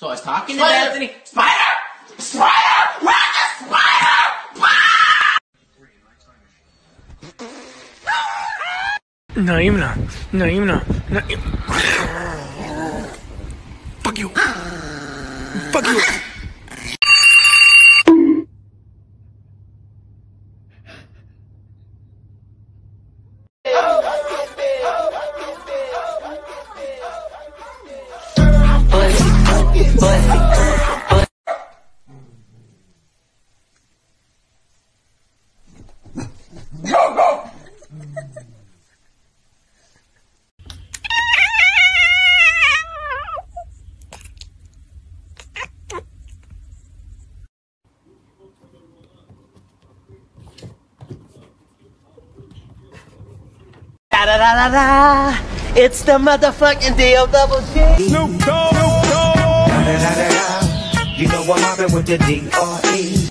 So I was talking spider. to Anthony. Spider! Spider! Where's the spider? Naimna, Naimna, Naimna. Fuck you. Fuck you. Da da da. It's the motherfucking D-O double G. Snoop Dogg. Da, da, da, da. You know I'm with the D.R.E.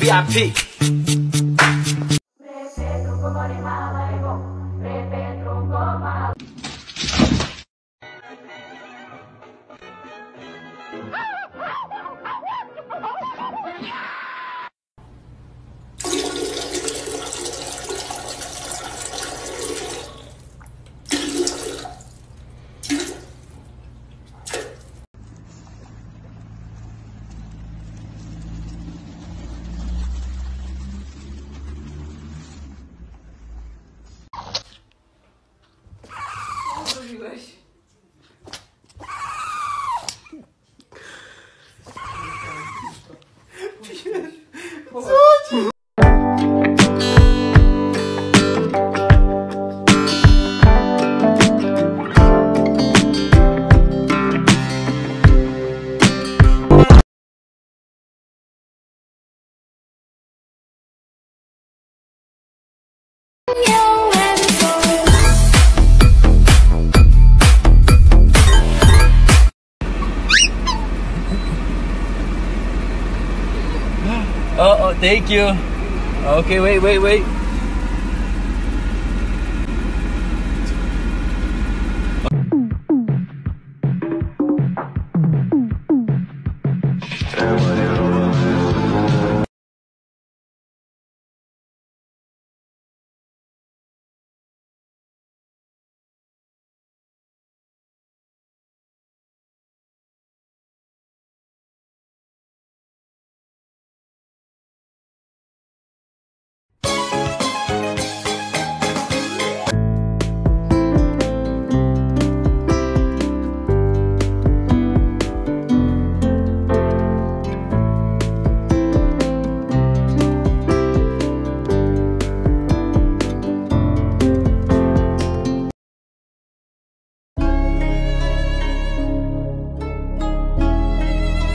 VIP. Oh, oh, thank you. Okay, wait, wait, wait.